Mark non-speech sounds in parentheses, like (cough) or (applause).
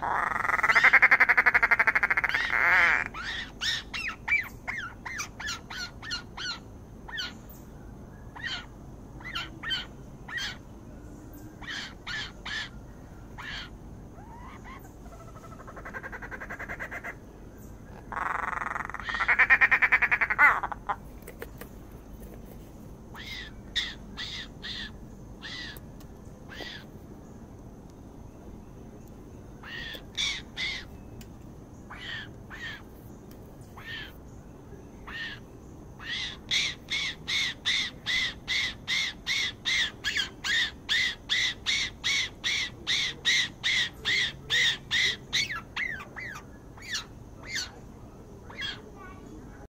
Ah. (laughs)